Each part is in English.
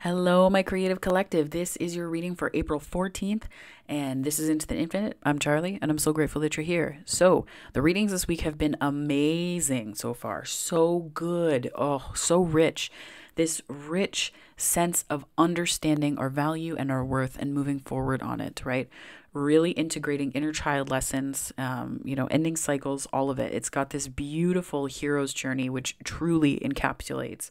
Hello, my creative collective. This is your reading for April 14th, and this is Into the Infinite. I'm Charlie, and I'm so grateful that you're here. So, the readings this week have been amazing so far. So good. Oh, so rich. This rich sense of understanding our value and our worth and moving forward on it, right? Really integrating inner child lessons, um, you know, ending cycles, all of it. It's got this beautiful hero's journey, which truly encapsulates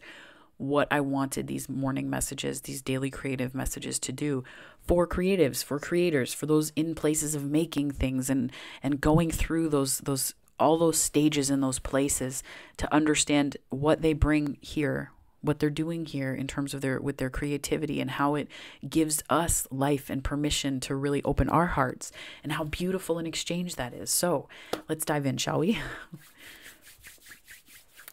what I wanted these morning messages, these daily creative messages to do for creatives, for creators, for those in places of making things and and going through those those all those stages in those places to understand what they bring here, what they're doing here in terms of their with their creativity and how it gives us life and permission to really open our hearts and how beautiful an exchange that is. So, let's dive in, shall we?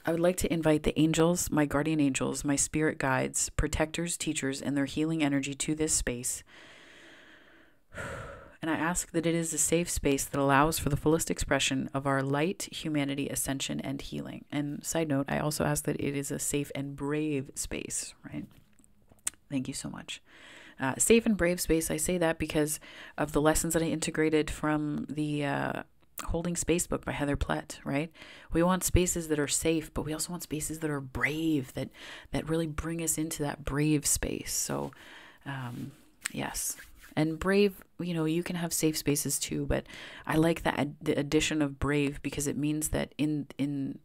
I would like to invite the angels, my guardian angels, my spirit guides, protectors, teachers, and their healing energy to this space. And I ask that it is a safe space that allows for the fullest expression of our light, humanity, ascension, and healing. And side note, I also ask that it is a safe and brave space, right? Thank you so much. Uh, safe and brave space, I say that because of the lessons that I integrated from the uh, Holding Space book by Heather Plett, right? We want spaces that are safe, but we also want spaces that are brave, that that really bring us into that brave space. So, um, yes, and brave, you know, you can have safe spaces too, but I like that the addition of brave because it means that in in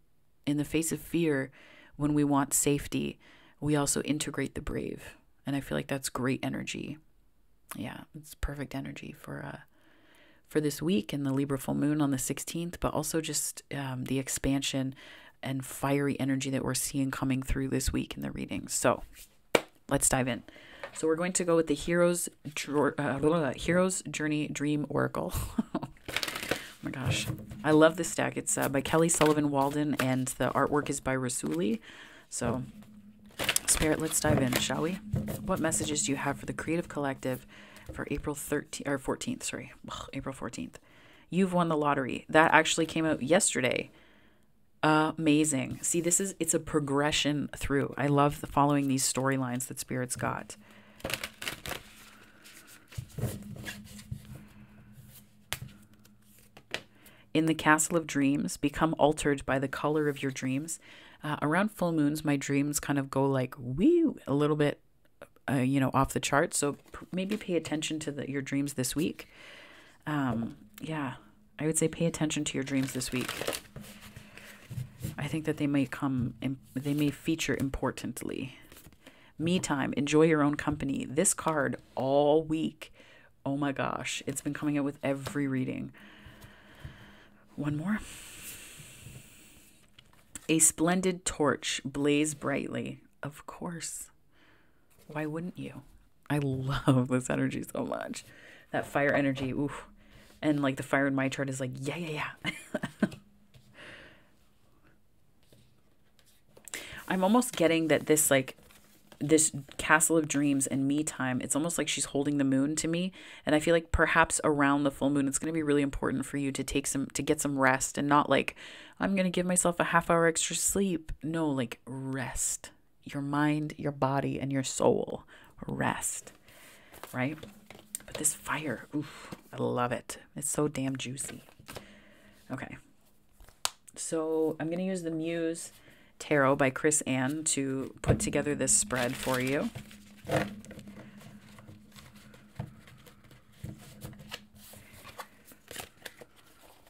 in the face of fear, when we want safety, we also integrate the brave, and I feel like that's great energy. Yeah, it's perfect energy for uh for this week and the Libra full moon on the 16th, but also just um, the expansion and fiery energy that we're seeing coming through this week in the readings. So let's dive in. So we're going to go with the Heroes uh, Heroes Journey Dream Oracle. oh my gosh, I love this deck. It's uh, by Kelly Sullivan Walden, and the artwork is by Rassouli. So, Spirit, let's dive in, shall we? What messages do you have for the Creative Collective for April 13th or 14th, sorry, Ugh, April 14th. You've won the lottery. That actually came out yesterday. Amazing. See, this is it's a progression through. I love the following these storylines that spirits got. In the castle of dreams, become altered by the color of your dreams. Uh, around full moons, my dreams kind of go like woo a little bit uh, you know, off the charts. So maybe pay attention to the, your dreams this week. Um, yeah, I would say pay attention to your dreams this week. I think that they may come, and they may feature importantly. Me time, enjoy your own company. This card all week. Oh my gosh, it's been coming out with every reading. One more. A splendid torch blaze brightly. Of course. Why wouldn't you? I love this energy so much. That fire energy, oof. And like the fire in my chart is like, yeah, yeah, yeah. I'm almost getting that this like this castle of dreams and me time it's almost like she's holding the moon to me and i feel like perhaps around the full moon it's going to be really important for you to take some to get some rest and not like i'm going to give myself a half hour extra sleep no like rest your mind, your body, and your soul rest, right? But this fire, oof, I love it. It's so damn juicy. Okay. So I'm going to use the Muse Tarot by Chris-Anne to put together this spread for you.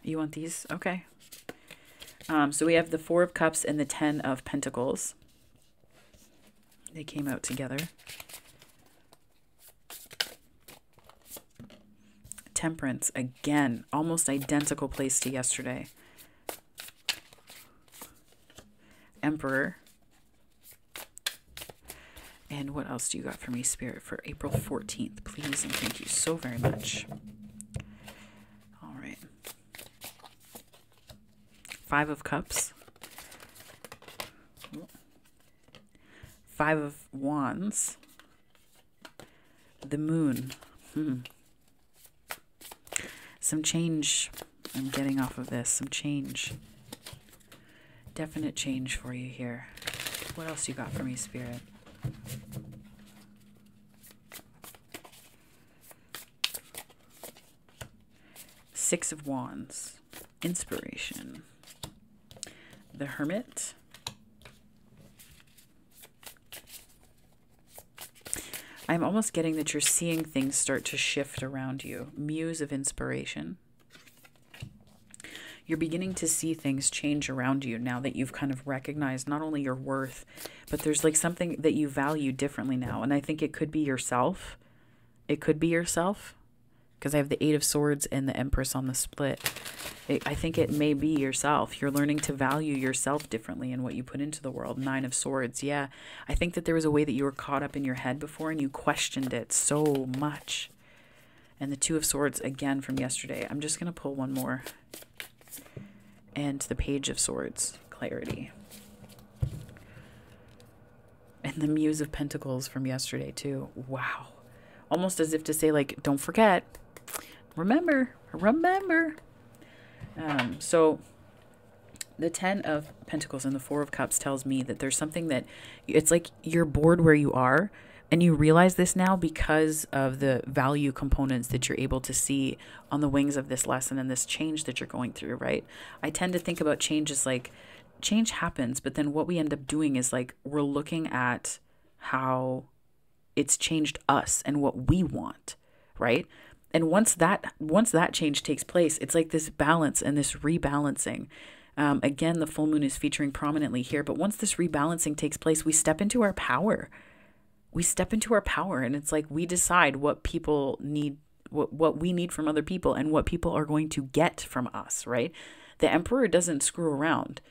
You want these? Okay. Um, so we have the Four of Cups and the Ten of Pentacles. They came out together. Temperance, again, almost identical place to yesterday. Emperor. And what else do you got for me, Spirit, for April 14th? Please and thank you so very much. All right. Five of Cups. Five of Wands, the Moon. Hmm. Some change I'm getting off of this. Some change. Definite change for you here. What else you got for me, Spirit? Six of Wands, inspiration, the Hermit, I'm almost getting that you're seeing things start to shift around you. Muse of inspiration. You're beginning to see things change around you now that you've kind of recognized not only your worth, but there's like something that you value differently now. And I think it could be yourself. It could be yourself because I have the Eight of Swords and the Empress on the split. It, I think it may be yourself. You're learning to value yourself differently and what you put into the world. Nine of Swords. Yeah. I think that there was a way that you were caught up in your head before and you questioned it so much. And the Two of Swords again from yesterday. I'm just going to pull one more. And the Page of Swords. Clarity. And the Muse of Pentacles from yesterday, too. Wow. Almost as if to say, like, don't forget. Remember. Remember. Um, so the 10 of pentacles and the 4 of cups tells me that there's something that it's like you're bored where you are and you realize this now because of the value components that you're able to see on the wings of this lesson and this change that you're going through, right? I tend to think about change as like change happens, but then what we end up doing is like we're looking at how it's changed us and what we want, right? And once that once that change takes place it's like this balance and this rebalancing. Um, again the full moon is featuring prominently here but once this rebalancing takes place we step into our power. We step into our power and it's like we decide what people need what, what we need from other people and what people are going to get from us right? The emperor doesn't screw around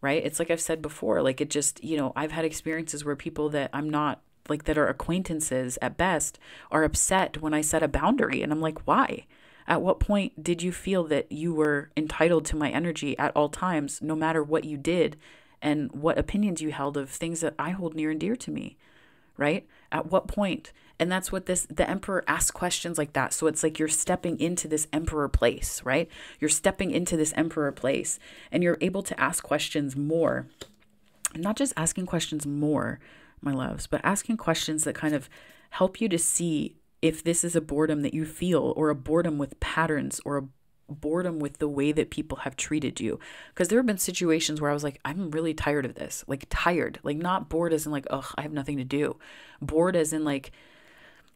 right? It's like i've said before like it just you know i've had experiences where people that i'm not like that are acquaintances at best are upset when I set a boundary. And I'm like, why? At what point did you feel that you were entitled to my energy at all times, no matter what you did and what opinions you held of things that I hold near and dear to me? Right? At what point? And that's what this, the emperor asks questions like that. So it's like you're stepping into this emperor place, right? You're stepping into this emperor place and you're able to ask questions more. Not just asking questions more, my loves, but asking questions that kind of help you to see if this is a boredom that you feel or a boredom with patterns or a boredom with the way that people have treated you. Because there have been situations where I was like, I'm really tired of this. Like, tired. Like, not bored as in, like, ugh, I have nothing to do. Bored as in, like,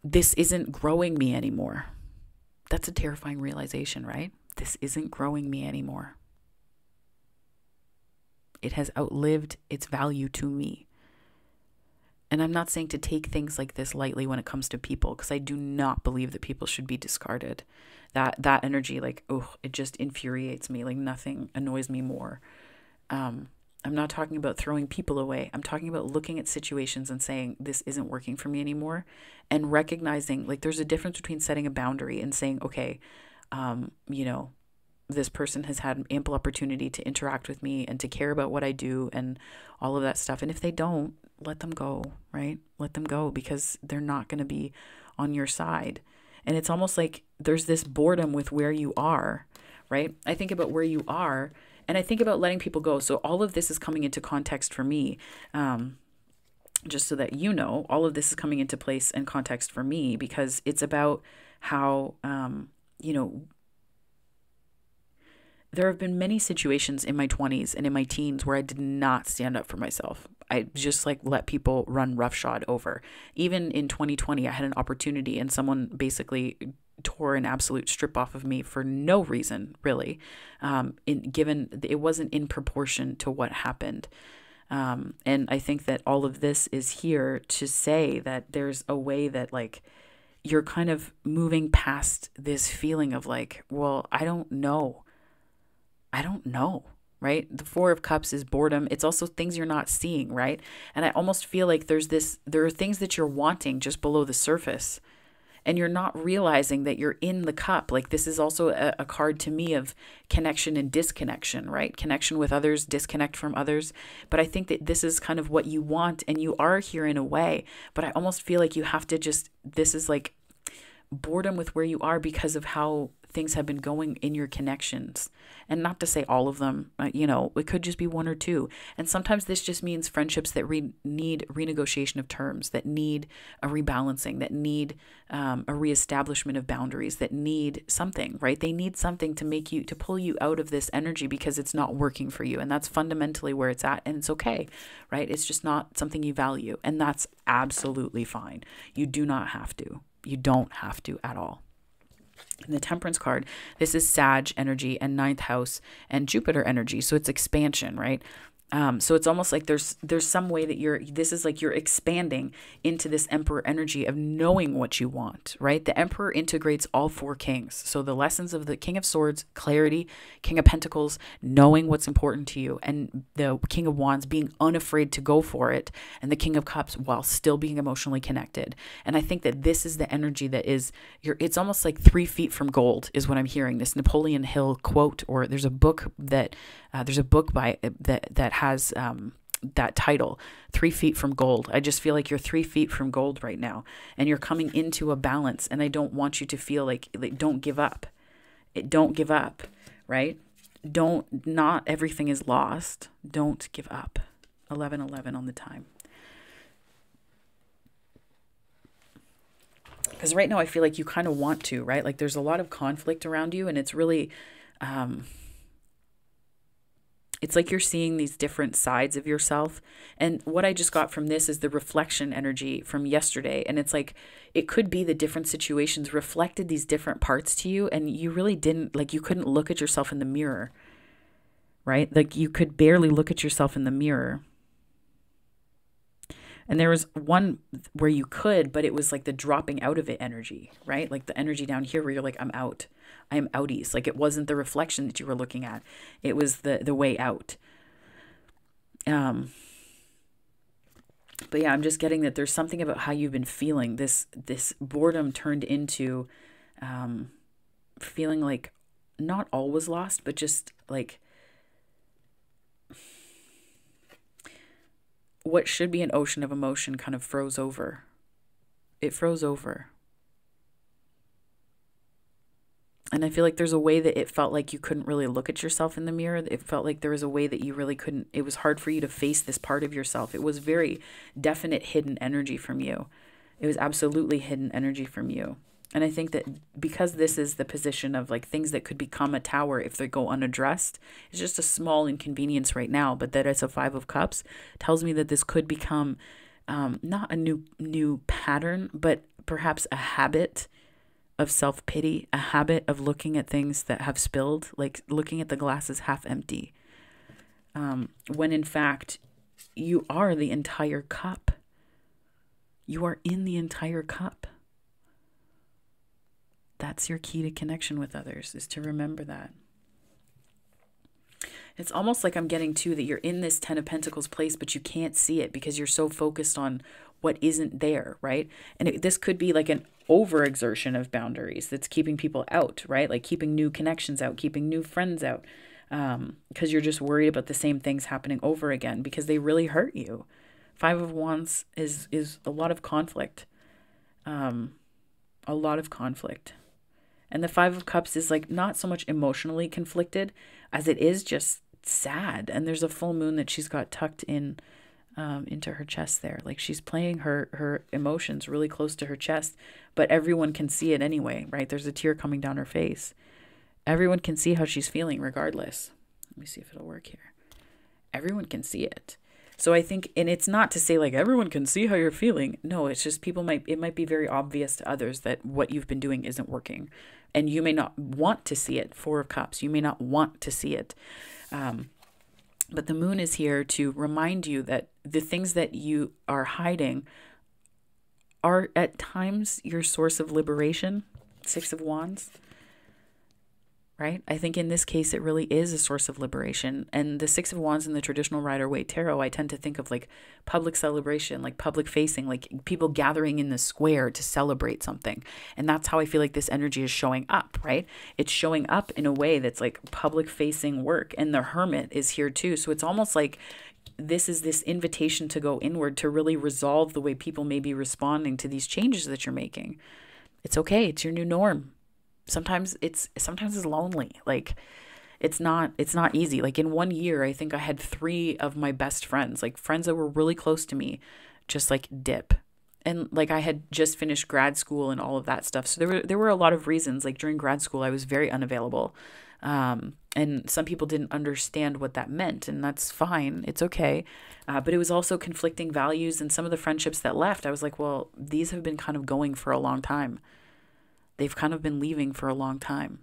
this isn't growing me anymore. That's a terrifying realization, right? This isn't growing me anymore. It has outlived its value to me. And I'm not saying to take things like this lightly when it comes to people because I do not believe that people should be discarded. That that energy like oh, it just infuriates me. Like nothing annoys me more. Um I'm not talking about throwing people away. I'm talking about looking at situations and saying this isn't working for me anymore and recognizing like there's a difference between setting a boundary and saying okay, um, you know, this person has had ample opportunity to interact with me and to care about what I do and all of that stuff. And if they don't, let them go, right? Let them go because they're not going to be on your side. And it's almost like there's this boredom with where you are, right? I think about where you are and I think about letting people go. So all of this is coming into context for me. Um, just so that you know, all of this is coming into place and context for me because it's about how, um, you know, there have been many situations in my 20s and in my teens where I did not stand up for myself. I just like let people run roughshod over. Even in 2020, I had an opportunity and someone basically tore an absolute strip off of me for no reason, really. Um, in given it wasn't in proportion to what happened. Um, and I think that all of this is here to say that there's a way that like you're kind of moving past this feeling of like, well, I don't know. I don't know right? The 4 of cups is boredom. It's also things you're not seeing, right? And I almost feel like there's this there are things that you're wanting just below the surface. And you're not realizing that you're in the cup. Like this is also a, a card to me of connection and disconnection, right? Connection with others, disconnect from others. But I think that this is kind of what you want, and you are here in a way. But I almost feel like you have to just, this is like boredom with where you are because of how things have been going in your connections. And not to say all of them, uh, you know, it could just be one or two. And sometimes this just means friendships that re- need renegotiation of terms, that need a rebalancing, that need um, a reestablishment of boundaries, that need something, right? They need something to make you, to pull you out of this energy because it's not working for you. And that's fundamentally where it's at. And it's okay, right? It's just not something you value. And that's absolutely fine. You do not have to. You don't have to at all. In the temperance card, this is Sag energy and ninth house and Jupiter energy. So it's expansion, right? Um, so it's almost like there's there's some way that you're this is like you're expanding into this emperor energy of knowing what you want right? The emperor integrates all four kings. So the lessons of the king of swords clarity king of pentacles knowing what's important to you and the king of wands being unafraid to go for it and the king of cups while still being emotionally connected. And i think that this is the energy that is you're it's almost like three feet from gold is what i'm hearing. This napoleon hill quote or there's a book that uh, there's a book by that that has um, that title, Three Feet from Gold. I just feel like you're three feet from gold right now, and you're coming into a balance. And I don't want you to feel like, like don't give up. It, don't give up, right? Don't not everything is lost. Don't give up. Eleven eleven on the time. Because right now I feel like you kind of want to, right? Like there's a lot of conflict around you, and it's really. Um, it's like you're seeing these different sides of yourself. And what I just got from this is the reflection energy from yesterday. And it's like it could be the different situations reflected these different parts to you. And you really didn't, like, you couldn't look at yourself in the mirror, right? Like, you could barely look at yourself in the mirror. And there was one where you could, but it was like the dropping out of it energy, right? Like the energy down here where you're like, I'm out. I am outies. Like it wasn't the reflection that you were looking at. It was the the way out. Um but yeah, I'm just getting that there's something about how you've been feeling. This this boredom turned into um feeling like not all was lost, but just like what should be an ocean of emotion kind of froze over. It froze over. And I feel like there's a way that it felt like you couldn't really look at yourself in the mirror. It felt like there was a way that you really couldn't, it was hard for you to face this part of yourself. It was very definite hidden energy from you. It was absolutely hidden energy from you. And I think that because this is the position of like things that could become a tower if they go unaddressed, it's just a small inconvenience right now, but that it's a five of cups tells me that this could become um, not a new new pattern, but perhaps a habit of self pity, a habit of looking at things that have spilled, like looking at the glasses half empty, um, when in fact you are the entire cup. You are in the entire cup. That's your key to connection with others, is to remember that. It's almost like I'm getting to that you're in this Ten of Pentacles place, but you can't see it because you're so focused on what isn't there, right? And it, this could be like an overexertion of boundaries that's keeping people out, right? Like keeping new connections out, keeping new friends out, because um, you're just worried about the same things happening over again because they really hurt you. Five of Wands is is a lot of conflict, um, a lot of conflict, and the Five of Cups is like not so much emotionally conflicted as it is just sad. And there's a full moon that she's got tucked in um, into her chest there. Like she's playing her her emotions really close to her chest, but everyone can see it anyway, right? There's a tear coming down her face. Everyone can see how she's feeling regardless. Let me see if it'll work here. Everyone can see it. So I think and it's not to say like everyone can see how you're feeling. No, it's just people might it might be very obvious to others that what you've been doing isn't working. And you may not want to see it. Four of Cups. You may not want to see it. Um, but the moon is here to remind you that the things that you are hiding are at times your source of liberation. Six of Wands right? I think in this case, it really is a source of liberation. And the Six of Wands in the traditional Rider Waite Tarot, I tend to think of like public celebration, like public facing, like people gathering in the square to celebrate something. And that's how I feel like this energy is showing up, right? It's showing up in a way that's like public facing work. And the Hermit is here too. So it's almost like this is this invitation to go inward to really resolve the way people may be responding to these changes that you're making. It's okay, it's your new norm sometimes it's sometimes it's lonely. Like it's not it's not easy. Like in one year i think i had three of my best friends like friends that were really close to me just like dip. And like i had just finished grad school and all of that stuff. So there were there were a lot of reasons. Like during grad school i was very unavailable. Um, and some people didn't understand what that meant and that's fine. It's okay. Uh, but it was also conflicting values and some of the friendships that left. I was like well these have been kind of going for a long time they've kind of been leaving for a long time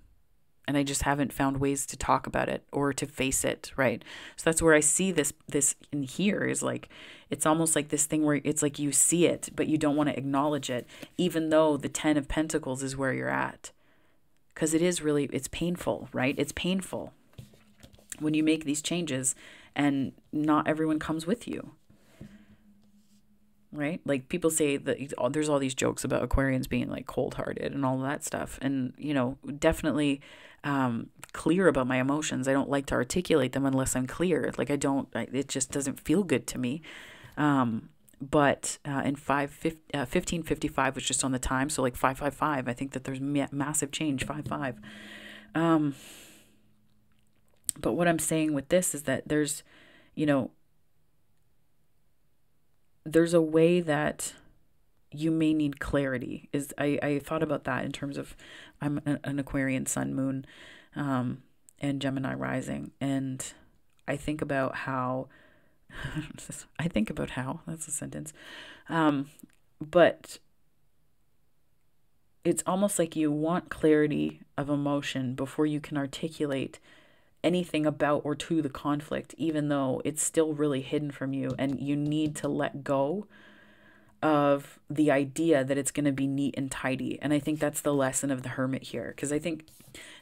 and I just haven't found ways to talk about it or to face it, right? So that's where I see this this in here is like it's almost like this thing where it's like you see it but you don't want to acknowledge it even though the 10 of pentacles is where you're at. Cuz it is really it's painful, right? It's painful when you make these changes and not everyone comes with you right? Like people say that there's all these jokes about Aquarians being like cold hearted and all that stuff. And, you know, definitely um, clear about my emotions. I don't like to articulate them unless I'm clear. Like I don't, I, it just doesn't feel good to me. Um, but uh, in 5, 15, uh, 1555 was just on the time. So like 555, I think that there's ma- massive change, 55. Um, but what I'm saying with this is that there's, you know, there's a way that you may need clarity is I, I thought about that in terms of i'm an aquarian sun moon um, and gemini rising. And i think about how i think about how that's a sentence. Um, but it's almost like you want clarity of emotion before you can articulate anything about or to the conflict, even though it's still really hidden from you, and you need to let go of the idea that it's going to be neat and tidy. And I think that's the lesson of the hermit here, because I think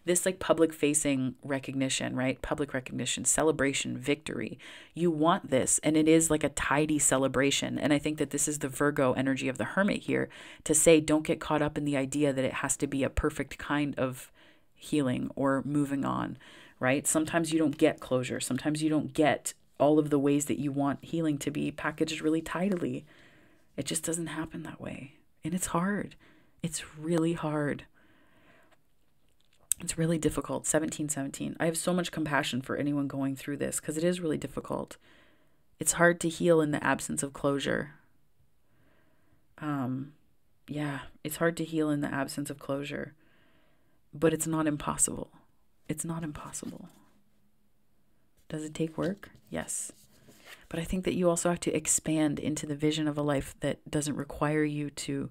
this like public facing recognition, right? Public recognition, celebration, victory. You want this, and it is like a tidy celebration. And I think that this is the Virgo energy of the hermit here to say, don't get caught up in the idea that it has to be a perfect kind of healing or moving on right? Sometimes you don't get closure. Sometimes you don't get all of the ways that you want healing to be packaged really tidily. It just doesn't happen that way. And it's hard. It's really hard. It's really difficult. 1717. I have so much compassion for anyone going through this because it is really difficult. It's hard to heal in the absence of closure. Um, yeah, it's hard to heal in the absence of closure, but it's not impossible. It's not impossible. Does it take work? Yes. But I think that you also have to expand into the vision of a life that doesn't require you to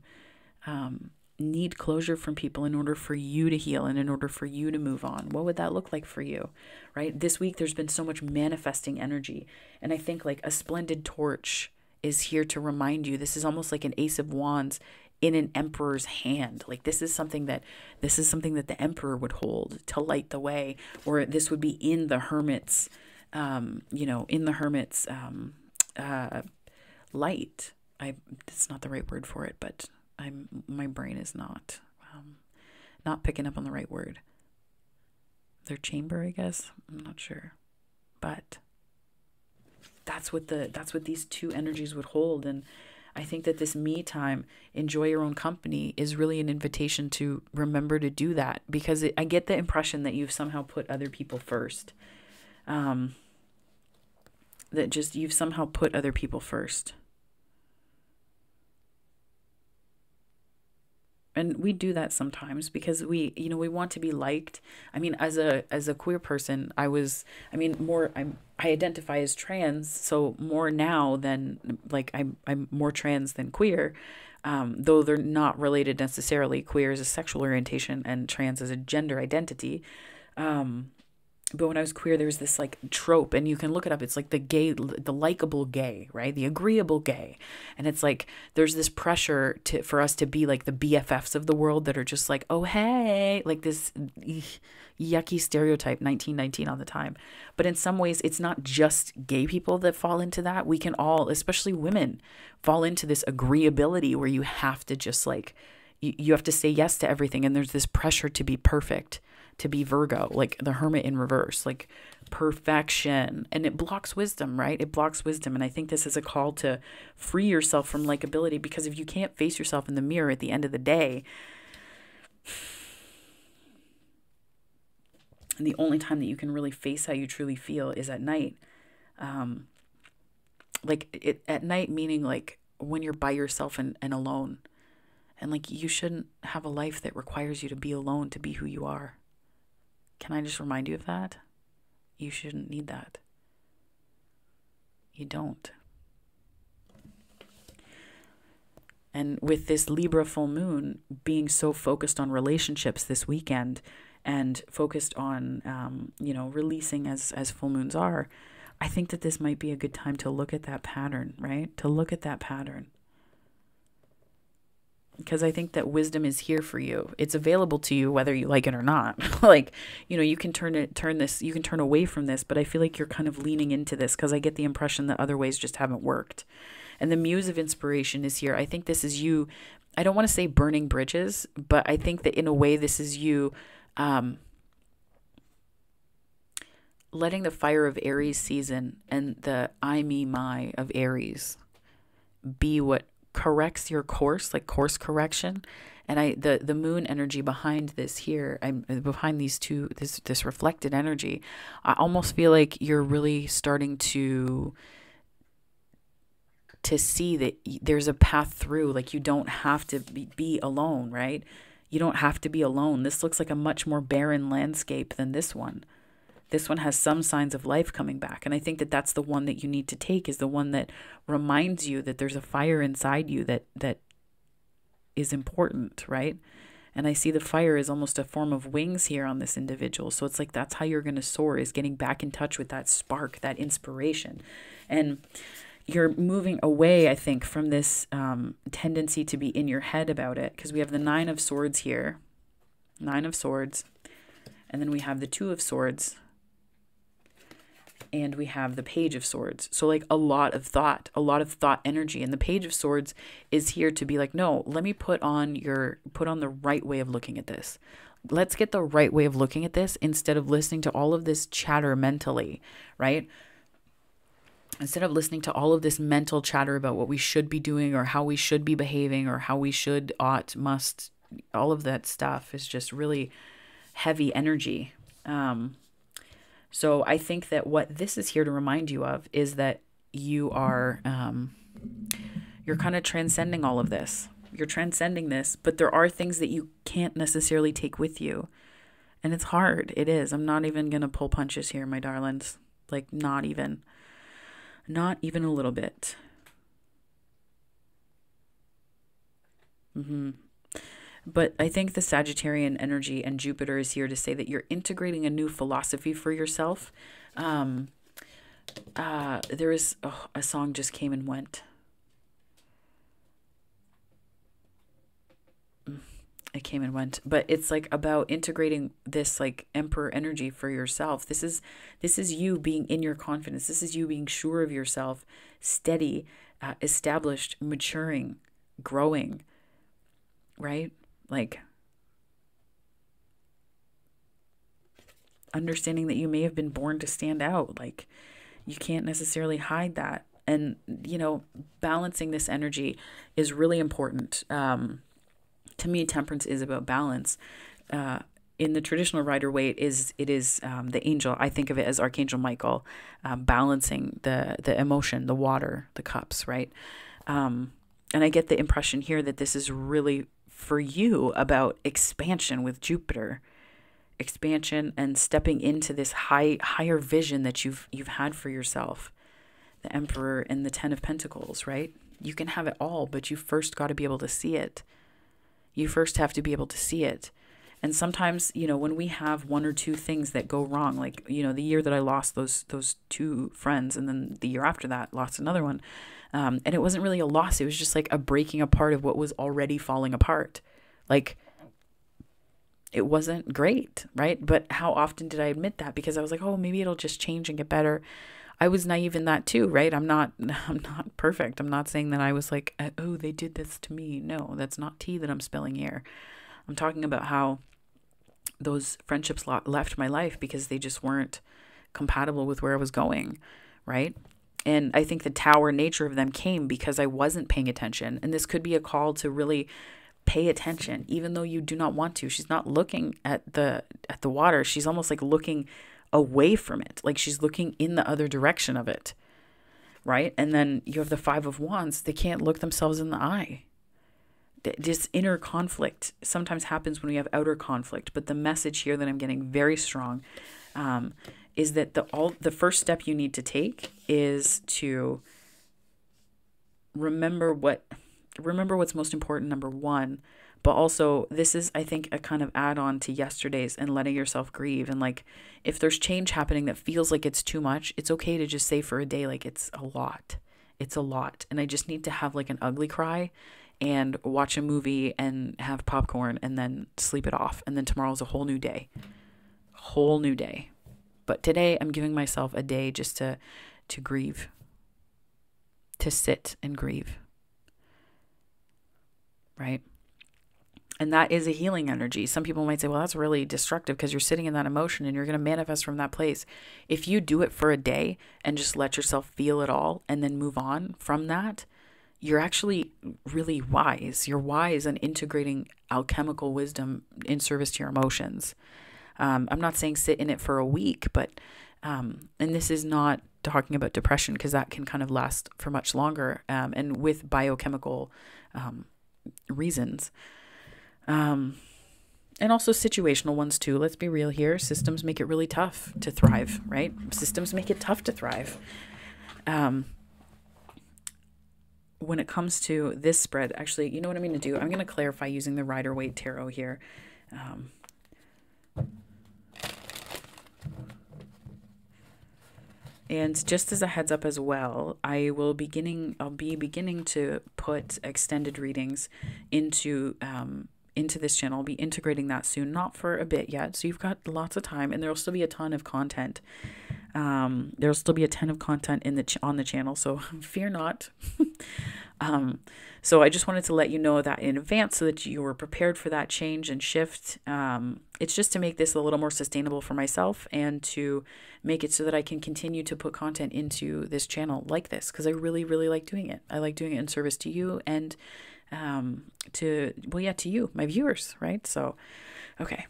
um, need closure from people in order for you to heal and in order for you to move on. What would that look like for you? Right? This week, there's been so much manifesting energy. And I think like a splendid torch is here to remind you this is almost like an ace of wands in an emperor's hand. Like this is something that this is something that the emperor would hold to light the way or this would be in the hermit's um, you know in the hermit's um, uh, light. I it's not the right word for it but i'm my brain is not um, not picking up on the right word. Their chamber i guess? I'm not sure. But that's what the that's what these two energies would hold. And I think that this me time, enjoy your own company, is really an invitation to remember to do that because it, I get the impression that you've somehow put other people first. Um, that just you've somehow put other people first. And we do that sometimes because we you know we want to be liked. I mean as a as a queer person i was i mean more i'm i identify as trans so more now than like i'm i'm more trans than queer um, though they're not related necessarily. Queer is a sexual orientation and trans is a gender identity. Um, but when I was queer, there was this like trope, and you can look it up. It's like the gay, the likable gay, right? The agreeable gay, and it's like there's this pressure to for us to be like the BFFs of the world that are just like, oh hey, like this yucky stereotype, 1919 on the time. But in some ways, it's not just gay people that fall into that. We can all, especially women, fall into this agreeability where you have to just like, you, you have to say yes to everything, and there's this pressure to be perfect to be Virgo, like the hermit in reverse, like perfection. And it blocks wisdom, right? It blocks wisdom. And I think this is a call to free yourself from likability because if you can't face yourself in the mirror at the end of the day, And the only time that you can really face how you truly feel is at night. Um, like it at night, meaning like when you're by yourself and, and alone. And like you shouldn't have a life that requires you to be alone to be who you are. Can I just remind you of that? You shouldn't need that. You don't. And with this Libra full moon being so focused on relationships this weekend and focused on, um, you know, releasing as, as full moons are, I think that this might be a good time to look at that pattern, right? To look at that pattern. Because I think that wisdom is here for you. It's available to you whether you like it or not. like, you know, you can turn it turn this, you can turn away from this, but I feel like you're kind of leaning into this because I get the impression that other ways just haven't worked and the muse of inspiration is here. I think this is you. I don't want to say burning bridges, but I think that in a way, this is you um, letting the fire of Aries season and the I, me, my of Aries be what corrects your course, like course correction. And I, the the moon energy behind this here, I'm behind these two, this this reflected energy. I almost feel like you're really starting to to see that there's a path through. Like you don't have to be, be alone, right? You don't have to be alone. This looks like a much more barren landscape than this one. This one has some signs of life coming back. And I think that that's the one that you need to take is the one that reminds you that there's a fire inside you that that is important, right? And I see the fire is almost a form of wings here on this individual. So it's like that's how you're going to soar is getting back in touch with that spark, that inspiration. And you're moving away, I think, from this um, tendency to be in your head about it. Because we have the Nine of Swords here, Nine of Swords, and then we have the Two of Swords, and we have the Page of Swords. So, like a lot of thought, a lot of thought energy. And the Page of Swords is here to be like, no, let me put on your, put on the right way of looking at this. Let's get the right way of looking at this instead of listening to all of this chatter mentally, right? instead of listening to all of this mental chatter about what we should be doing or how we should be behaving or how we should, ought, must, all of that stuff is just really heavy energy. Um, so I think that what this is here to remind you of is that you are, um, you're kind of transcending all of this. You're transcending this, but there are things that you can't necessarily take with you. And it's hard. It is. I'm not even going to pull punches here, my darlings. Like, not even. Not even a little bit. Mm-hmm. But I think the Sagittarian energy and Jupiter is here to say that you're integrating a new philosophy for yourself. Um, uh, there is oh, a song just came and went. it came and went but it's like about integrating this like emperor energy for yourself this is this is you being in your confidence this is you being sure of yourself steady uh, established maturing growing right like understanding that you may have been born to stand out like you can't necessarily hide that and you know balancing this energy is really important um to me, temperance is about balance. Uh, in the traditional Rider Waite is it is um, the angel. I think of it as Archangel Michael, um, balancing the the emotion, the water, the cups, right? Um, and I get the impression here that this is really for you about expansion with Jupiter, expansion and stepping into this high higher vision that you've you've had for yourself. The Emperor and the Ten of Pentacles, right? You can have it all, but you first got to be able to see it. You first have to be able to see it. And sometimes, you know, when we have one or two things that go wrong, like, you know, the year that I lost those those two friends and then the year after that lost another one. Um, and it wasn't really a loss, it was just like a breaking apart of what was already falling apart. Like it wasn't great, right? But how often did I admit that? Because I was like, oh, maybe it'll just change and get better. I was naive in that too, right? I'm not I'm not perfect. I'm not saying that I was like, uh, "Oh, they did this to me." No, that's not tea that I'm spilling here. I'm talking about how those friendships left my life because they just weren't compatible with where I was going, right? And I think the tower nature of them came because I wasn't paying attention. And this could be a call to really pay attention even though you do not want to. She's not looking at the at the water. She's almost like looking away from it. Like she's looking in the other direction of it. Right? And then you have the 5 of wands. They can't look themselves in the eye. This inner conflict sometimes happens when we have outer conflict but the message here that i'm getting very strong um, is that the all the first step you need to take is to remember what remember what's most important number 1 but also this is i think a kind of add-on to yesterday's and letting yourself grieve and like if there's change happening that feels like it's too much it's okay to just say for a day like it's a lot it's a lot and i just need to have like an ugly cry and watch a movie and have popcorn and then sleep it off. And then tomorrow's a whole new day. Whole new day. But today I'm giving myself a day just to to grieve. To sit and grieve. Right? And that is a healing energy. Some people might say, well, that's really destructive because you're sitting in that emotion and you're going to manifest from that place. If you do it for a day and just let yourself feel it all and then move on from that, you're actually really wise. You're wise in integrating alchemical wisdom in service to your emotions. Um, I'm not saying sit in it for a week, but, um, and this is not talking about depression because that can kind of last for much longer um, and with biochemical um, reasons. Um, and also situational ones too. Let's be real here. Systems make it really tough to thrive, right? Systems make it tough to thrive. Um, when it comes to this spread, actually, you know what I'm going to do? I'm going to clarify using the Rider Waite Tarot here. Um, and just as a heads up as well, I will beginning I'll be beginning to put extended readings into um, into this channel. I'll be integrating that soon, not for a bit yet. So you've got lots of time, and there'll still be a ton of content. Um, there'll still be a ton of content in the on the channel, so fear not. um, so I just wanted to let you know that in advance so that you were prepared for that change and shift. Um, it's just to make this a little more sustainable for myself and to make it so that I can continue to put content into this channel like this because I really, really like doing it. I like doing it in service to you and um, to, well, yeah, to you, my viewers, right? So, okay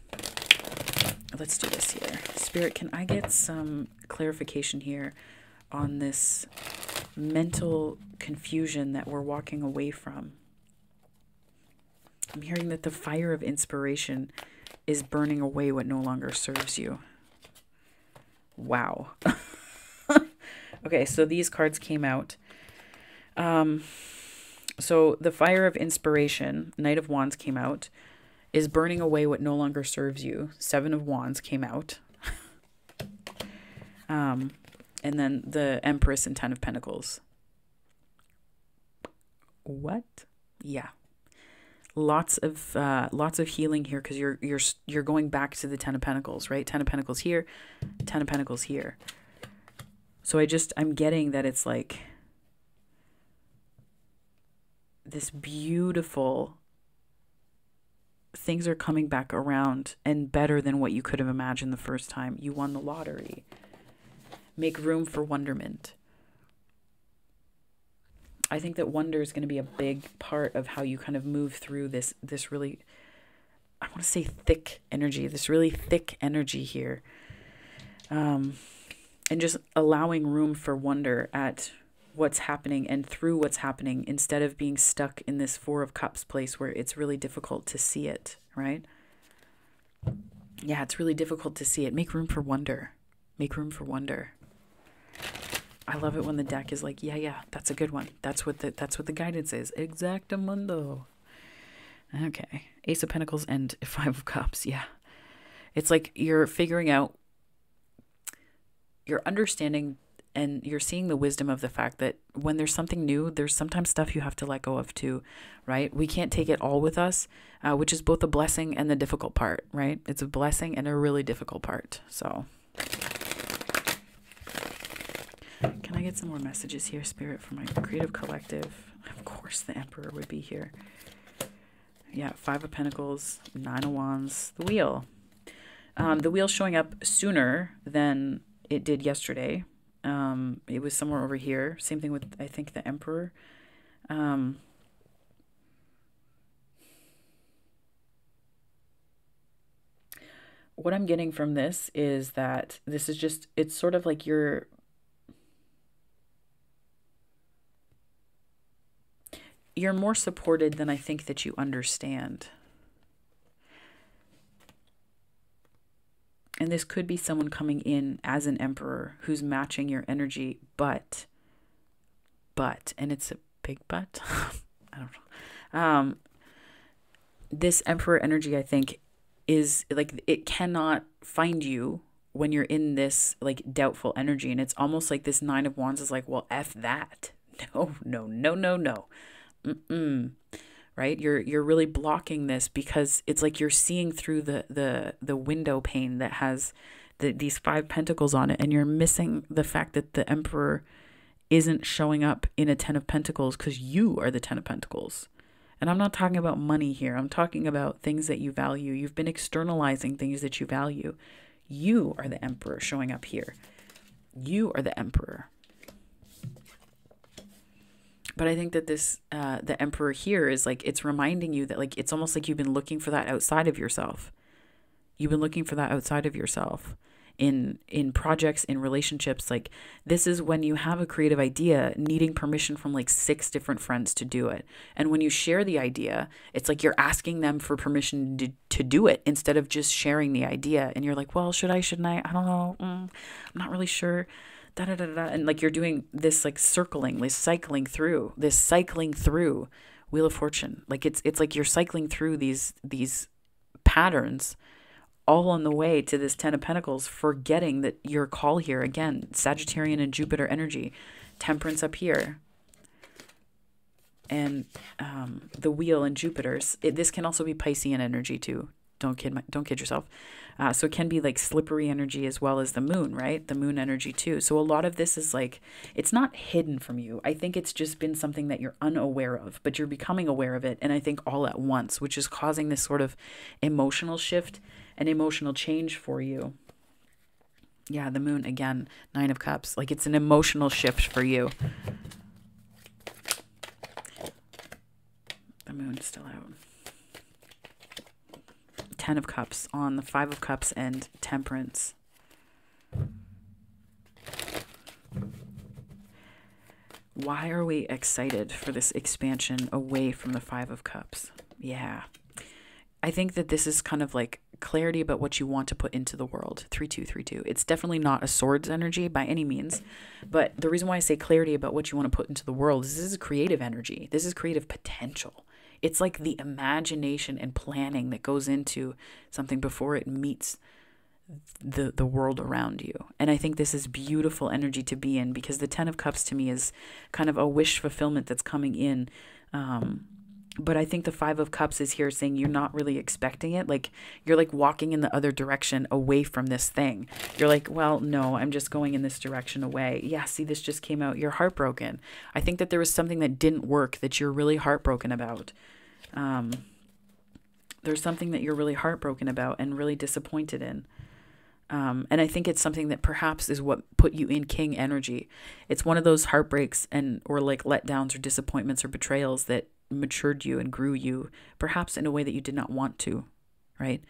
let's do this here. Spirit, can I get some clarification here on this mental confusion that we're walking away from? I'm hearing that the fire of inspiration is burning away what no longer serves you. Wow. okay, so these cards came out. Um, so the fire of inspiration, Knight of Wands came out is burning away what no longer serves you. Seven of Wands came out. um, and then the Empress and Ten of Pentacles. What? Yeah. Lots of uh, lots of healing here because you're you're you're going back to the Ten of Pentacles, right? Ten of Pentacles here, Ten of Pentacles here. So I just I'm getting that it's like this beautiful things are coming back around and better than what you could have imagined the first time you won the lottery. Make room for wonderment. I think that wonder is going to be a big part of how you kind of move through this this really I want to say thick energy, this really thick energy here. Um and just allowing room for wonder at what's happening and through what's happening instead of being stuck in this Four of Cups place where it's really difficult to see it, right? Yeah, it's really difficult to see it. Make room for wonder. Make room for wonder. I love it when the deck is like, yeah, yeah, that's a good one. That's what the that's what the guidance is. Exactamundo. Okay. Ace of Pentacles and Five of Cups. Yeah. It's like you're figuring out you're understanding and you're seeing the wisdom of the fact that when there's something new there's sometimes stuff you have to let go of too right we can't take it all with us uh, which is both a blessing and the difficult part right it's a blessing and a really difficult part so I get some more messages here, Spirit, for my creative collective. Of course, the Emperor would be here. Yeah, Five of Pentacles, Nine of Wands, the Wheel. Um, the Wheel showing up sooner than it did yesterday. Um, it was somewhere over here. Same thing with, I think, the Emperor. Um, what I'm getting from this is that this is just, it's sort of like you're You're more supported than I think that you understand. And this could be someone coming in as an emperor who's matching your energy, but, but, and it's a big but. I don't know. Um, this emperor energy, I think, is like it cannot find you when you're in this like doubtful energy. And it's almost like this nine of wands is like, well, F that. No, no, no, no, no. Mm-mm. Right? You're you're really blocking this because it's like you're seeing through the the the window pane that has the, these five pentacles on it and you're missing the fact that the emperor isn't showing up in a 10 of pentacles cuz you are the 10 of pentacles. And I'm not talking about money here. I'm talking about things that you value. You've been externalizing things that you value. You are the emperor showing up here. You are the emperor but i think that this uh the emperor here is like it's reminding you that like it's almost like you've been looking for that outside of yourself. You've been looking for that outside of yourself in in projects in relationships. Like this is when you have a creative idea needing permission from like six different friends to do it. And when you share the idea it's like you're asking them for permission to, to do it instead of just sharing the idea. And you're like well should i shouldn't i? I don't know. Mm, i'm not really sure da da da da, and like you're doing this like circling, this cycling through, this cycling through Wheel of Fortune. Like it's it's like you're cycling through these these patterns all on the way to this 10 of pentacles forgetting that your call here again sagittarian and jupiter energy temperance up here. And um, the wheel and jupiter's it, this can also be piscean energy too. Don't kid my, don't kid yourself uh, so it can be like slippery energy as well as the moon, right? The moon energy too. So a lot of this is like, it's not hidden from you. I think it's just been something that you're unaware of, but you're becoming aware of it. And I think all at once, which is causing this sort of emotional shift and emotional change for you. Yeah, the moon again, Nine of Cups. Like it's an emotional shift for you. The moon's still out. Ten of Cups on the Five of Cups and Temperance. Why are we excited for this expansion away from the Five of Cups? Yeah. I think that this is kind of like clarity about what you want to put into the world. 3232. It's definitely not a swords energy by any means, but the reason why I say clarity about what you want to put into the world is this is creative energy. This is creative potential. It's like the imagination and planning that goes into something before it meets the the world around you. And I think this is beautiful energy to be in because the 10 of cups to me is kind of a wish fulfillment that's coming in um but I think the 5 of cups is here saying you're not really expecting it. Like you're like walking in the other direction away from this thing. You're like, "Well, no, I'm just going in this direction away." Yeah, see this just came out. You're heartbroken. I think that there was something that didn't work that you're really heartbroken about um, there's something that you're really heartbroken about and really disappointed in. Um, and I think it's something that perhaps is what put you in king energy. It's one of those heartbreaks and or like letdowns or disappointments or betrayals that matured you and grew you, perhaps in a way that you did not want to, right?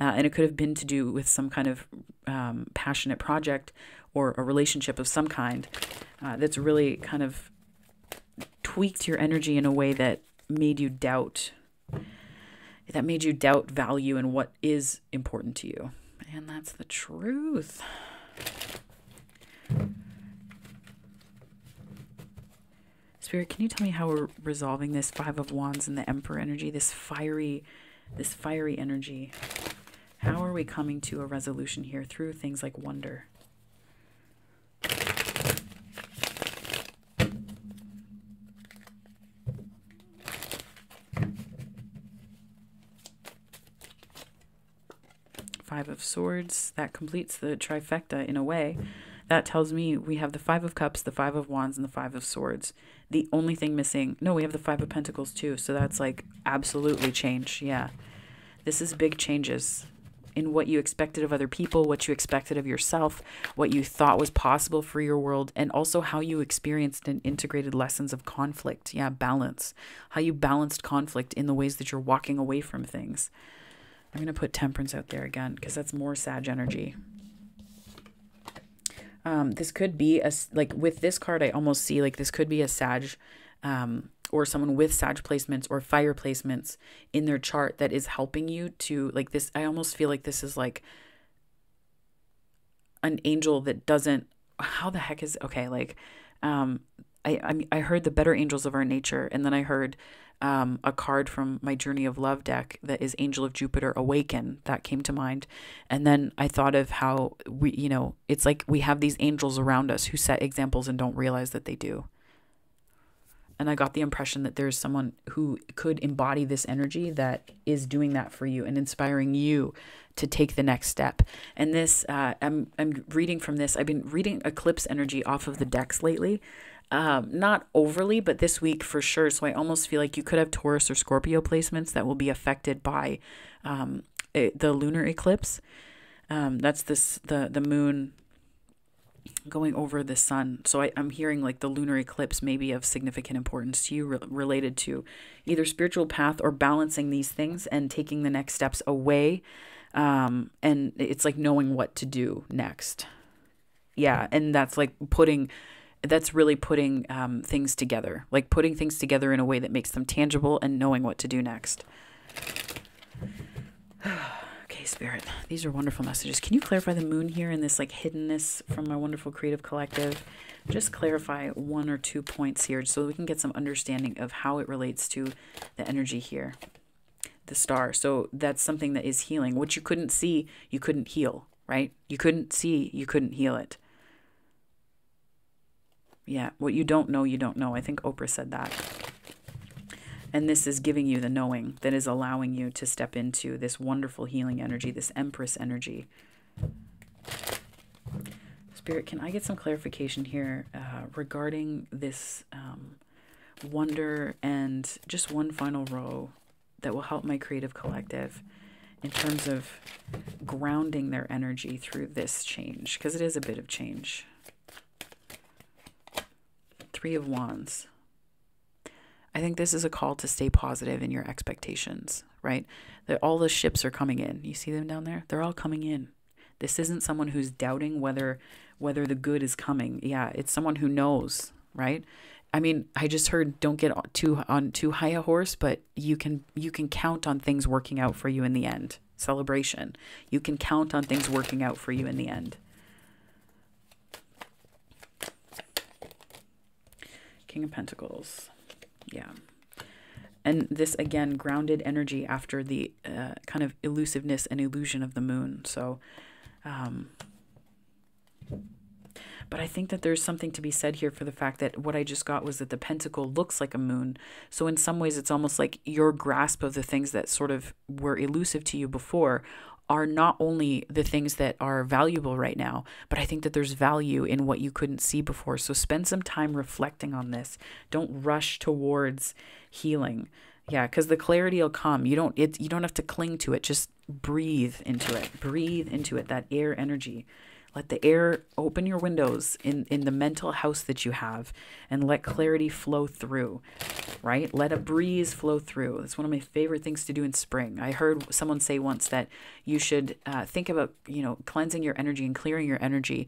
Uh, and it could have been to do with some kind of um, passionate project or a relationship of some kind uh, that's really kind of tweaked your energy in a way that made you doubt that made you doubt value and what is important to you. And that's the truth. Spirit, can you tell me how we're resolving this five of wands and the emperor energy, this fiery this fiery energy? How are we coming to a resolution here through things like wonder? Five of Swords. That completes the trifecta in a way. That tells me we have the Five of Cups, the Five of Wands, and the Five of Swords. The only thing missing, no, we have the Five of Pentacles too. So that's like absolutely change. Yeah. This is big changes in what you expected of other people, what you expected of yourself, what you thought was possible for your world, and also how you experienced and integrated lessons of conflict. Yeah, balance. How you balanced conflict in the ways that you're walking away from things. I'm going to put temperance out there again because that's more Sag energy. Um, this could be a like with this card, I almost see like this could be a Sag um, or someone with Sag placements or fire placements in their chart that is helping you to like this. I almost feel like this is like an angel that doesn't. How the heck is okay? Like, um, I I I heard the better angels of our nature, and then I heard um, a card from my Journey of Love deck that is Angel of Jupiter Awaken. That came to mind. And then I thought of how we, you know, it's like we have these angels around us who set examples and don't realize that they do. And I got the impression that there's someone who could embody this energy that is doing that for you and inspiring you to take the next step. And this, uh, I'm, I'm reading from this. I've been reading eclipse energy off of the decks lately. Um, not overly, but this week for sure. So I almost feel like you could have Taurus or Scorpio placements that will be affected by um, it, the lunar eclipse. Um, that's this the the moon going over the sun. So I, I'm hearing like the lunar eclipse may be of significant importance to you, re- related to either spiritual path or balancing these things and taking the next steps away. Um, and it's like knowing what to do next. Yeah, and that's like putting that's really putting um, things together, like putting things together in a way that makes them tangible and knowing what to do next. okay, Spirit, these are wonderful messages. Can you clarify the moon here and this like hiddenness from my wonderful creative collective? Just clarify one or two points here so we can get some understanding of how it relates to the energy here. The star. So that's something that is healing. What you couldn't see, you couldn't heal, right? You couldn't see, you couldn't heal it. Yeah, what you don't know, you don't know. I think Oprah said that. And this is giving you the knowing that is allowing you to step into this wonderful healing energy, this Empress energy. Spirit, can I get some clarification here uh, regarding this um, wonder and just one final row that will help my creative collective in terms of grounding their energy through this change? Because it is a bit of change. Three of Wands. I think this is a call to stay positive in your expectations, right? That all the ships are coming in. You see them down there? They're all coming in. This isn't someone who's doubting whether whether the good is coming. Yeah, it's someone who knows, right? I mean, I just heard don't get too on too high a horse, but you can you can count on things working out for you in the end. Celebration. You can count on things working out for you in the end. King of Pentacles. Yeah. And this, again, grounded energy after the uh, kind of elusiveness and illusion of the moon. So, um, but I think that there's something to be said here for the fact that what I just got was that the pentacle looks like a moon. So, in some ways, it's almost like your grasp of the things that sort of were elusive to you before are not only the things that are valuable right now, but I think that there's value in what you couldn't see before. So spend some time reflecting on this. Don't rush towards healing. Yeah, because the clarity will come. You don't it you don't have to cling to it. Just breathe into it. Breathe into it. That air energy. Let the air open your windows in, in the mental house that you have and let clarity flow through, right? Let a breeze flow through. That's one of my favorite things to do in spring. I heard someone say once that you should uh, think about, you know, cleansing your energy and clearing your energy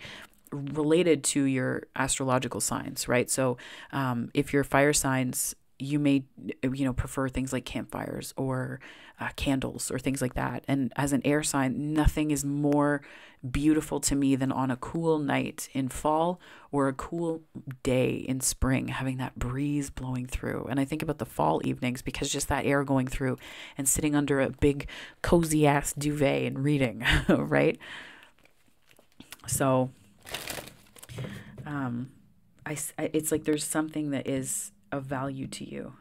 related to your astrological signs, right? So um, if your fire signs you may you know prefer things like campfires or uh, candles or things like that and as an air sign nothing is more beautiful to me than on a cool night in fall or a cool day in spring having that breeze blowing through and i think about the fall evenings because just that air going through and sitting under a big cozy ass duvet and reading right so um I, it's like there's something that is of value to you.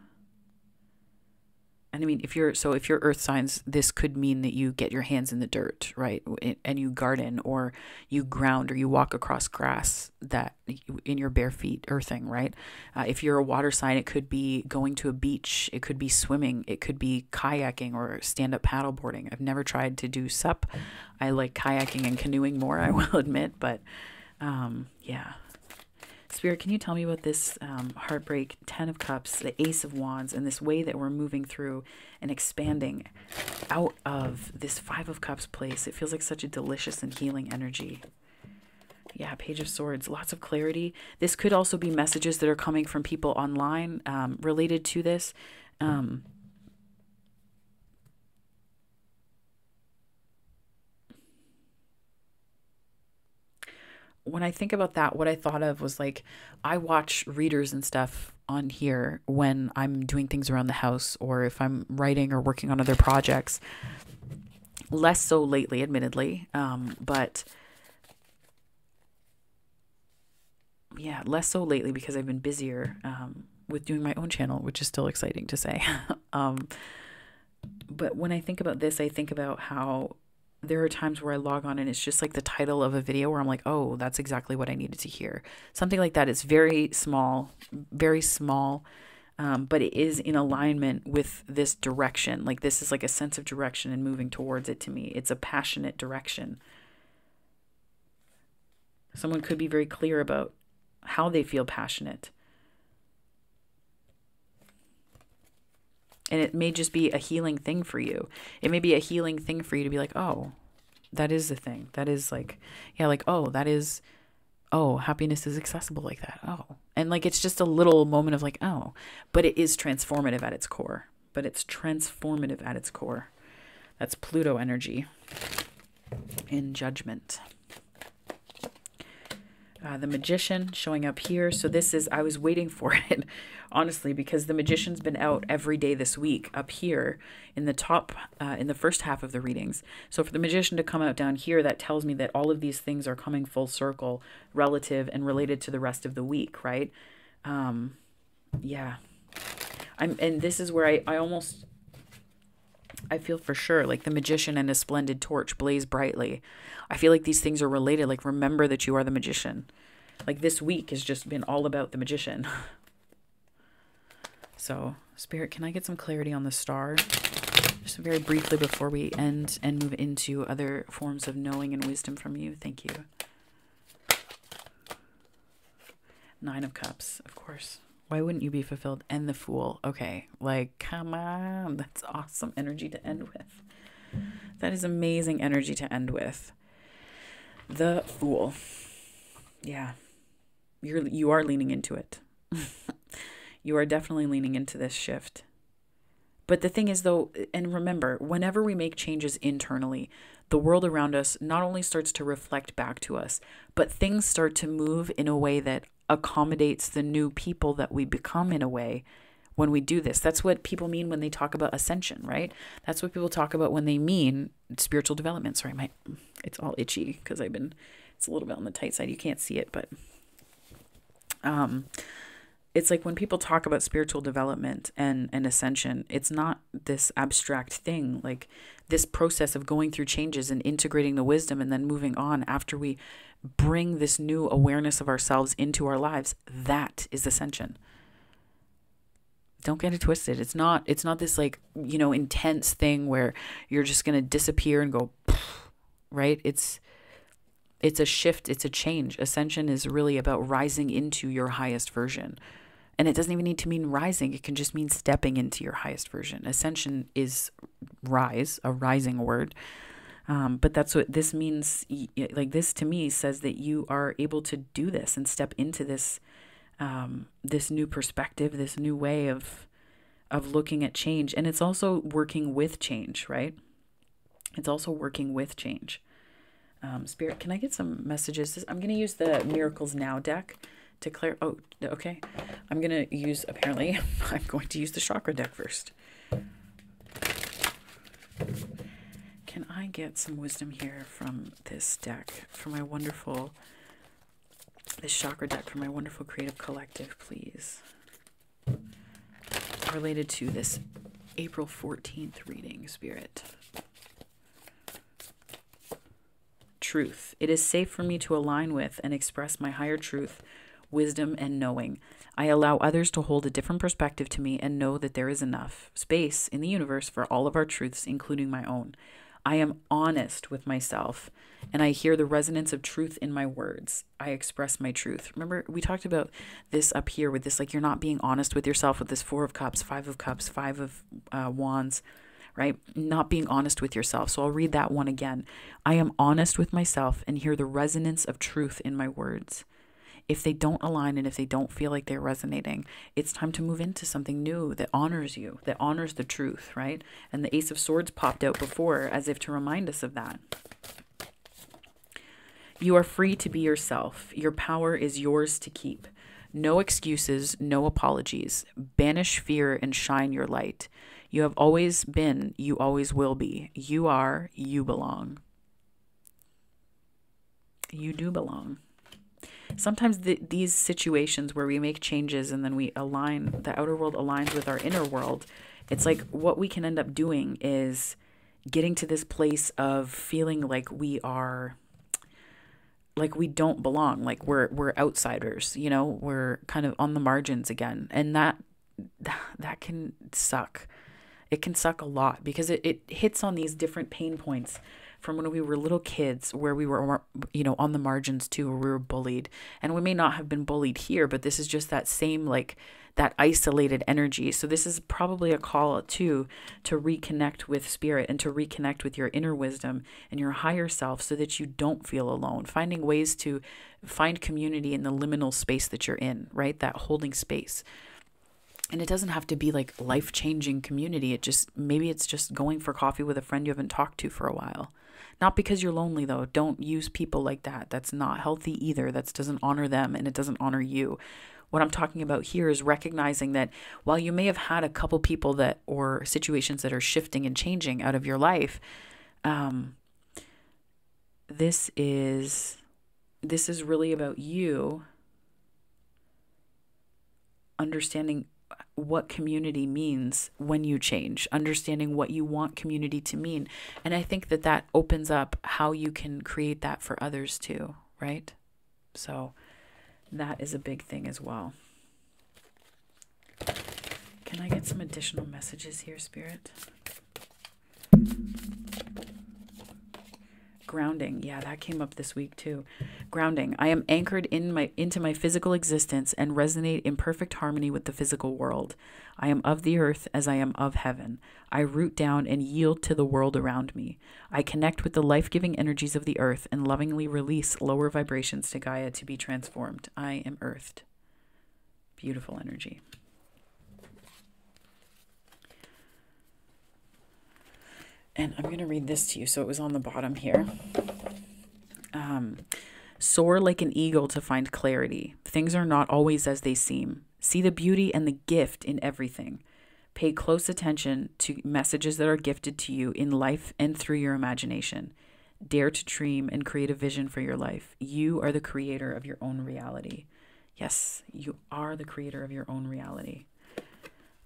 And I mean, if you're so if you're earth signs, this could mean that you get your hands in the dirt, right? And you garden or you ground or you walk across grass that in your bare feet, earthing, right? Uh, if you're a water sign, it could be going to a beach, it could be swimming, it could be kayaking or stand up paddle boarding. I've never tried to do SUP. I like kayaking and canoeing more, I will admit, but um, yeah. Spirit, can you tell me about this um, heartbreak, Ten of Cups, the Ace of Wands, and this way that we're moving through and expanding out of this Five of Cups place. It feels like such a delicious and healing energy. Yeah, Page of Swords, lots of clarity. This could also be messages that are coming from people online um, related to this. Um, when I think about that, what I thought of was like I watch readers and stuff on here when I'm doing things around the house or if I'm writing or working on other projects. Less so lately, admittedly, um, but yeah, less so lately because I've been busier um, with doing my own channel, which is still exciting to say. um, but when I think about this, I think about how there are times where I log on and it's just like the title of a video where I'm like, oh, that's exactly what I needed to hear. Something like that. It's very small, very small, um, but it is in alignment with this direction. Like, this is like a sense of direction and moving towards it to me. It's a passionate direction. Someone could be very clear about how they feel passionate. And it may just be a healing thing for you. It may be a healing thing for you to be like, oh, that is the thing. That is like, yeah, like, oh, that is, oh, happiness is accessible like that. Oh. And like, it's just a little moment of like, oh, but it is transformative at its core. But it's transformative at its core. That's Pluto energy in judgment uh, the magician showing up here. So this is, I was waiting for it, honestly, because the magician's been out every day this week up here in the top, uh, in the first half of the readings. So for the magician to come out down here, that tells me that all of these things are coming full circle, relative and related to the rest of the week, right? Um, yeah. I'm, and this is where I, I almost, I feel for sure like the magician and a splendid torch blaze brightly. I feel like these things are related. Like, remember that you are the magician. Like, this week has just been all about the magician. so, Spirit, can I get some clarity on the star? Just very briefly before we end and move into other forms of knowing and wisdom from you. Thank you. Nine of Cups, of course. Why wouldn't you be fulfilled? And the Fool. Okay, like, come on. That's awesome energy to end with. That is amazing energy to end with. The Fool. Yeah. You're you are leaning into it. you are definitely leaning into this shift. But the thing is though, and remember, whenever we make changes internally, the world around us not only starts to reflect back to us, but things start to move in a way that accommodates the new people that we become in a way when we do this. That's what people mean when they talk about ascension, right? That's what people talk about when they mean spiritual development. Sorry, my it's all itchy because I've been it's a little bit on the tight side. You can't see it, but um it's like when people talk about spiritual development and, and ascension, it's not this abstract thing. Like this process of going through changes and integrating the wisdom and then moving on after we bring this new awareness of ourselves into our lives, that is ascension. Don't get it twisted. It's not it's not this like, you know, intense thing where you're just going to disappear and go right? It's it's a shift, it's a change. Ascension is really about rising into your highest version. And it doesn't even need to mean rising, it can just mean stepping into your highest version. Ascension is rise, a rising word. Um, but that's what this means. Like, this to me says that you are able to do this and step into this. Um, this new perspective, this new way of of looking at change, and it's also working with change, right? It's also working with change. Um, Spirit, can I get some messages? I'm going to use the Miracles Now deck to clear. Oh, okay. I'm going to use, apparently, I'm going to use the chakra deck first. Can I get some wisdom here from this deck, from my wonderful, this chakra deck from my wonderful creative collective, please? Related to this April 14th reading, Spirit. Truth. It is safe for me to align with and express my higher truth wisdom, and knowing. I allow others to hold a different perspective to me and know that there is enough space in the universe for all of our truths, including my own. I am honest with myself and I hear the resonance of truth in my words. I express my truth. Remember, we talked about this up here with this like you're not being honest with yourself with this Four of Cups, Five of Cups, Five of uh, Wands, right? Not being honest with yourself. So I'll read that one again. I am honest with myself and hear the resonance of truth in my words. If they don't align and if they don't feel like they're resonating, it's time to move into something new that honors you, that honors the truth, right? And the Ace of Swords popped out before as if to remind us of that. You are free to be yourself. Your power is yours to keep. No excuses, no apologies. Banish fear and shine your light. You have always been, you always will be. You are, you belong. You do belong. Sometimes the, these situations where we make changes and then we align, the outer world aligns with our inner world, it's like what we can end up doing is getting to this place of feeling like we are like we don't belong like we're we're outsiders you know we're kind of on the margins again. And that that can suck. It can suck a lot because it, it hits on these different pain points from when we were little kids where we were you know on the margins too where we were bullied and we may not have been bullied here but this is just that same like that isolated energy. So this is probably a call too to reconnect with spirit and to reconnect with your inner wisdom and your higher self so that you don't feel alone. Finding ways to find community in the liminal space that you're in, right? That holding space. And it doesn't have to be like life changing community. It just, maybe it's just going for coffee with a friend you haven't talked to for a while. Not because you're lonely though. Don't use people like that. That's not healthy either. That doesn't honor them and it doesn't honor you. What I'm talking about here is recognizing that while you may have had a couple people that or situations that are shifting and changing out of your life, um, this is this is really about you understanding what community means when you change, understanding what you want community to mean. And I think that that opens up how you can create that for others too, right? So that is a big thing as well. Can I get some additional messages here, Spirit? Grounding. Yeah that came up this week too. Grounding. I am anchored in my into my physical existence and resonate in perfect harmony with the physical world. I am of the earth as i am of heaven. I root down and yield to the world around me. I connect with the life-giving energies of the earth and lovingly release lower vibrations to gaia to be transformed. I am earthed. Beautiful energy And I'm going to read this to you. So it was on the bottom here. Um, Soar like an eagle to find clarity. Things are not always as they seem. See the beauty and the gift in everything. Pay close attention to messages that are gifted to you in life and through your imagination. Dare to dream and create a vision for your life. You are the creator of your own reality. Yes, you are the creator of your own reality.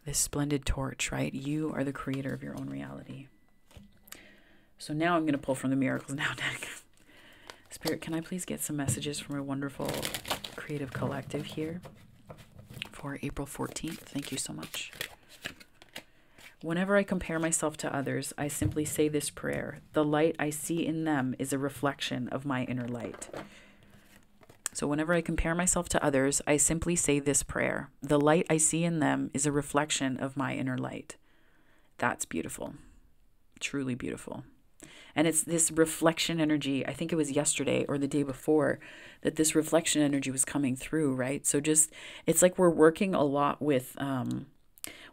This splendid torch, right? You are the creator of your own reality. So now I'm going to pull from the Miracles Now deck. Spirit, can I please get some messages from a wonderful creative collective here for April 14th? Thank you so much. Whenever I compare myself to others, I simply say this prayer The light I see in them is a reflection of my inner light. So, whenever I compare myself to others, I simply say this prayer The light I see in them is a reflection of my inner light. That's beautiful. Truly beautiful. And it's this reflection energy. I think it was yesterday or the day before that this reflection energy was coming through, right? So just, it's like we're working a lot with, um,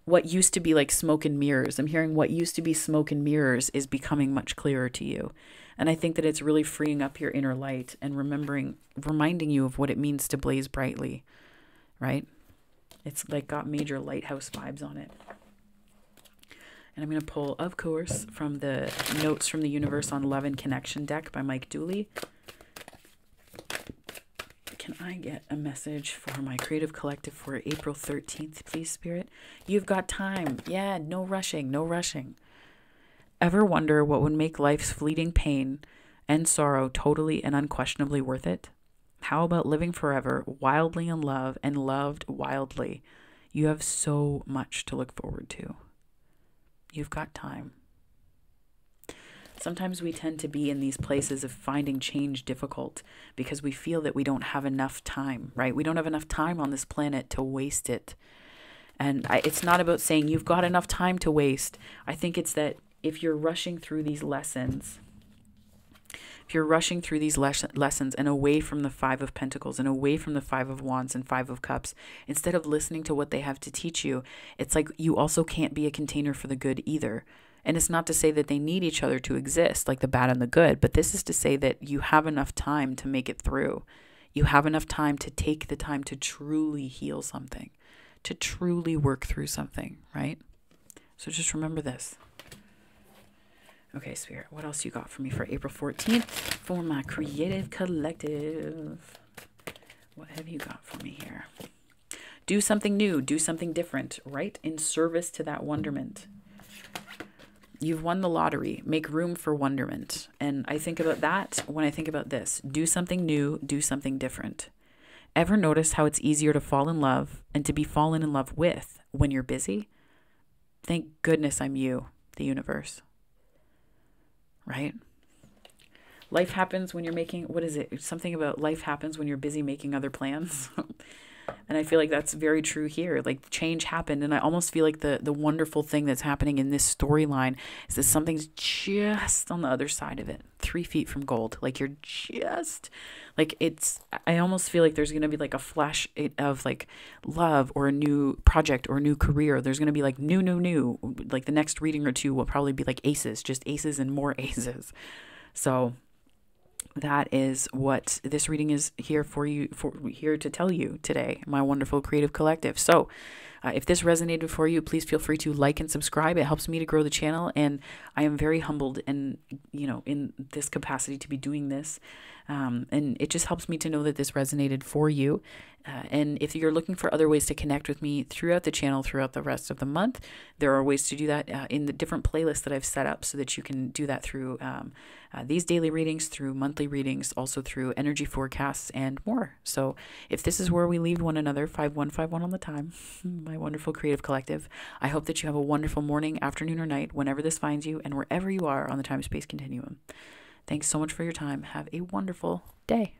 what used to be like smoke and mirrors. I'm hearing what used to be smoke and mirrors is becoming much clearer to you. And I think that it's really freeing up your inner light and remembering, reminding you of what it means to blaze brightly, right? It's like got major lighthouse vibes on it. And I'm going to pull, of course, from the Notes from the Universe on Love and Connection deck by Mike Dooley. Can I get a message for my creative collective for April 13th, please, Spirit? You've got time. Yeah, no rushing, no rushing. Ever wonder what would make life's fleeting pain and sorrow totally and unquestionably worth it? How about living forever, wildly in love and loved wildly? You have so much to look forward to. You've got time. Sometimes we tend to be in these places of finding change difficult because we feel that we don't have enough time, right? We don't have enough time on this planet to waste it. And I, it's not about saying you've got enough time to waste. I think it's that if you're rushing through these lessons, if you're rushing through these les- lessons and away from the Five of Pentacles and away from the Five of Wands and Five of Cups, instead of listening to what they have to teach you, it's like you also can't be a container for the good either. And it's not to say that they need each other to exist, like the bad and the good, but this is to say that you have enough time to make it through. You have enough time to take the time to truly heal something, to truly work through something, right? So just remember this. Okay, Spirit, what else you got for me for April 14th for my creative collective? What have you got for me here? Do something new, do something different, right? In service to that wonderment. You've won the lottery. Make room for wonderment. And I think about that when I think about this do something new, do something different. Ever notice how it's easier to fall in love and to be fallen in love with when you're busy? Thank goodness I'm you, the universe right? Life happens when you're making, what is it? Something about life happens when you're busy making other plans. and I feel like that's very true here. Like change happened, and I almost feel like the the wonderful thing that's happening in this storyline is that something's just on the other side of it, three feet from gold. Like you're just like it's. I almost feel like there's gonna be like a flash of like love or a new project or a new career. There's gonna be like new, new, new. Like the next reading or two will probably be like aces, just aces and more aces. So that is what this reading is here for you for here to tell you today my wonderful creative collective. So uh, if this resonated for you please feel free to like and subscribe it helps me to grow the channel and i am very humbled and you know in this capacity to be doing this um, and it just helps me to know that this resonated for you. Uh, and if you're looking for other ways to connect with me throughout the channel throughout the rest of the month, there are ways to do that uh, in the different playlists that I've set up so that you can do that through um, uh, these daily readings, through monthly readings, also through energy forecasts, and more. So if this is where we leave one another, 5151 on the time, my wonderful creative collective, I hope that you have a wonderful morning, afternoon, or night, whenever this finds you, and wherever you are on the time space continuum. Thanks so much for your time. Have a wonderful day.